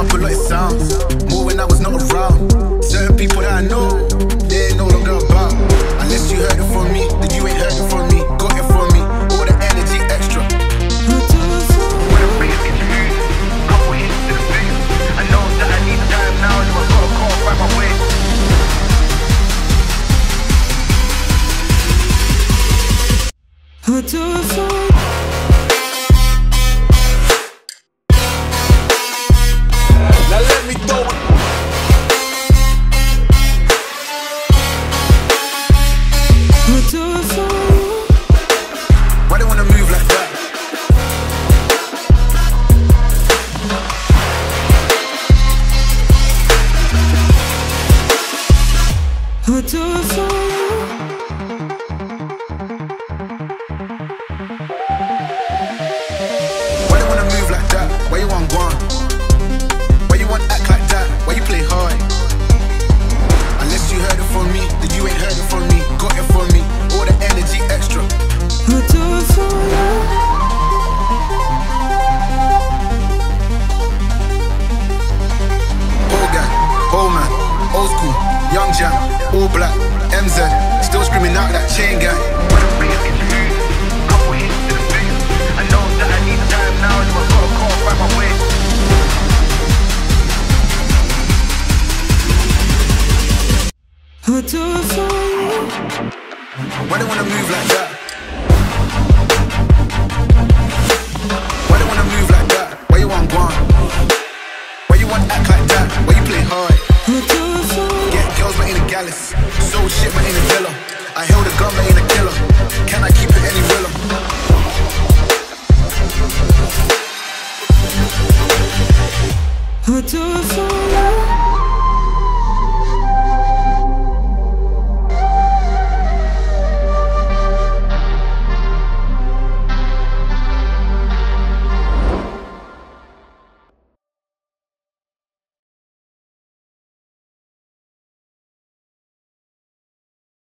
up a lot, it sounds. More when I was not around. Certain people that I know, they ain't no longer about. Unless you heard it from me, then you ain't heard it from me. Got it from me, all the energy extra. When I bring it into you, couple hits to the face. I know that I need time now, so I gotta go and find my way. I do it for I do for young jam, all black, MZ, still screaming out that chain gang. I know that I need time now, and find my way. Why wanna move like that? Dallas. So shit, but ain't a dealer. I held a gun, but ain't a killer. Can I keep it any realer? I do it for love.